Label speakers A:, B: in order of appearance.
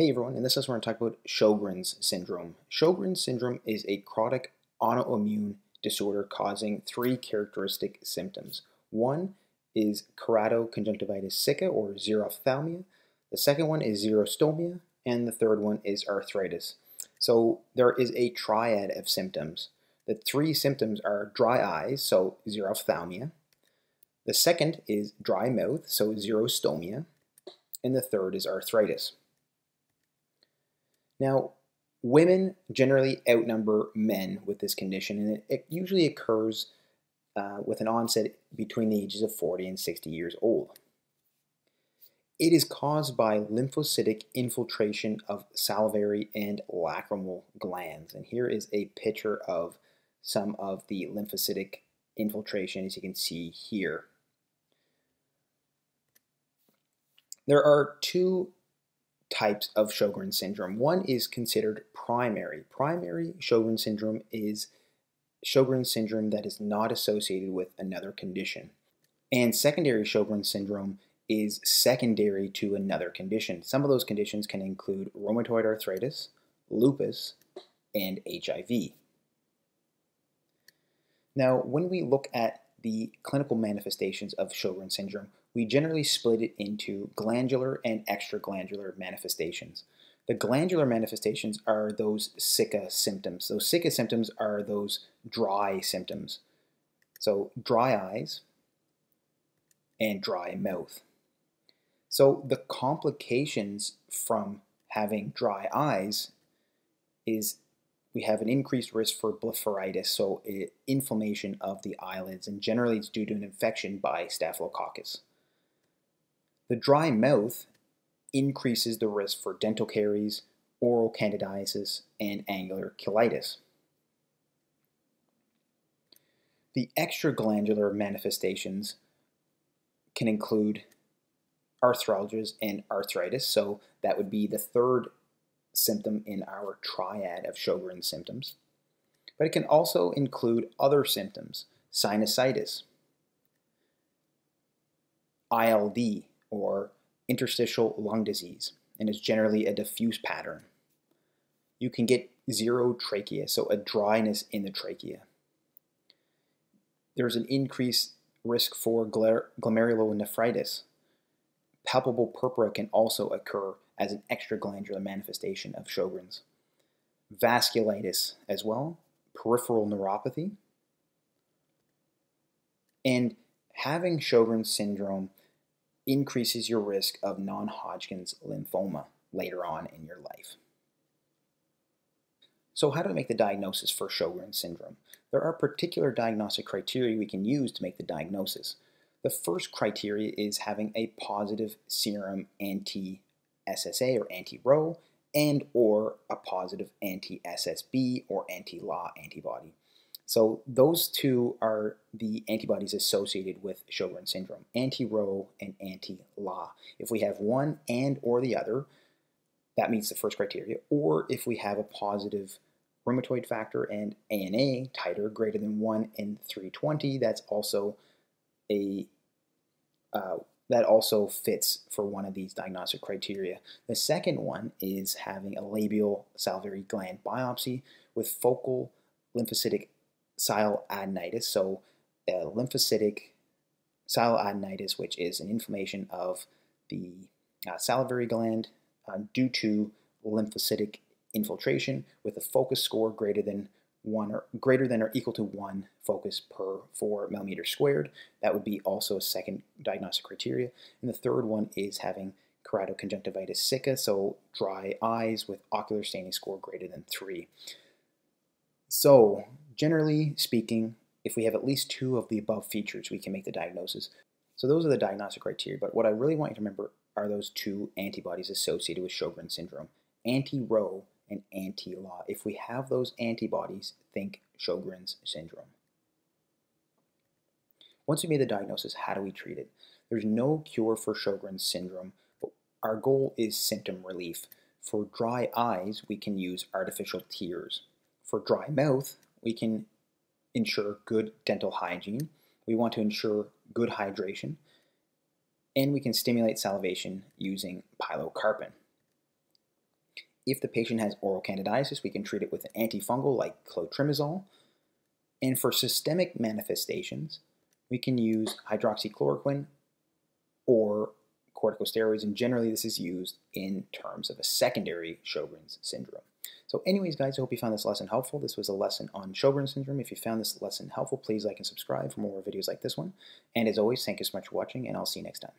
A: Hey everyone, in this lesson we're going to talk about Sjogren's syndrome. Sjogren's syndrome is a chronic autoimmune disorder causing three characteristic symptoms. One is keratoconjunctivitis sicca or xerophthalmia, the second one is xerostomia, and the third one is arthritis. So there is a triad of symptoms. The three symptoms are dry eyes, so xerophthalmia. The second is dry mouth, so xerostomia. And the third is arthritis. Now, women generally outnumber men with this condition, and it, it usually occurs uh, with an onset between the ages of 40 and 60 years old. It is caused by lymphocytic infiltration of salivary and lacrimal glands. And here is a picture of some of the lymphocytic infiltration, as you can see here. There are two types of Sjogren syndrome. One is considered primary. Primary Sjogren syndrome is Sjogren syndrome that is not associated with another condition. And secondary Sjogren syndrome is secondary to another condition. Some of those conditions can include rheumatoid arthritis, lupus, and HIV. Now, when we look at the clinical manifestations of Sjogren syndrome, we generally split it into glandular and extraglandular manifestations. The glandular manifestations are those sicca symptoms. Those sicca symptoms are those dry symptoms. So dry eyes and dry mouth. So the complications from having dry eyes is we have an increased risk for blepharitis, so inflammation of the eyelids, and generally it's due to an infection by Staphylococcus. The dry mouth increases the risk for dental caries, oral candidiasis, and angular cheilitis. The extraglandular manifestations can include arthralgias and arthritis, so that would be the third symptom in our triad of Sjogren's symptoms. But it can also include other symptoms, sinusitis, ILD, or interstitial lung disease, and is generally a diffuse pattern. You can get xerotrachea, so a dryness in the trachea. There's an increased risk for glomerulonephritis. Palpable purpura can also occur as an extraglandular manifestation of Sjogren's. Vasculitis as well, peripheral neuropathy, and having Sjogren's syndrome increases your risk of non-Hodgkin's lymphoma later on in your life. So how do we make the diagnosis for Sjogren's syndrome? There are particular diagnostic criteria we can use to make the diagnosis. The first criteria is having a positive serum anti-SSA or anti-Ro and or a positive anti-SSB or anti-LA antibody. So those two are the antibodies associated with Sjogren syndrome, anti-Ro and anti-La. If we have one and or the other, that meets the first criteria. Or if we have a positive rheumatoid factor and ANA titer greater than 1 in 320, that's also a uh, that also fits for one of these diagnostic criteria. The second one is having a labial salivary gland biopsy with focal lymphocytic sialadenitis, so uh, lymphocytic sialadenitis, which is an inflammation of the uh, salivary gland uh, due to lymphocytic infiltration with a focus score greater than one or greater than or equal to one focus per four millimeter squared. That would be also a second diagnostic criteria. And the third one is having keratoconjunctivitis sicca, so dry eyes with ocular staining score greater than three. So Generally speaking, if we have at least two of the above features, we can make the diagnosis. So those are the diagnostic criteria, but what I really want you to remember are those two antibodies associated with Sjogren syndrome, anti-Ro and anti-La. If we have those antibodies, think Sjogren's syndrome. Once we made the diagnosis, how do we treat it? There's no cure for Sjogren's syndrome, but our goal is symptom relief. For dry eyes, we can use artificial tears. For dry mouth, we can ensure good dental hygiene. We want to ensure good hydration. And we can stimulate salivation using pilocarpine. If the patient has oral candidiasis, we can treat it with an antifungal like clotrimazole. And for systemic manifestations, we can use hydroxychloroquine or corticosteroids, and generally this is used in terms of a secondary Sjogren's syndrome. So anyways, guys, I hope you found this lesson helpful. This was a lesson on Sjogren's syndrome. If you found this lesson helpful, please like and subscribe for more videos like this one. And as always, thank you so much for watching, and I'll see you next time.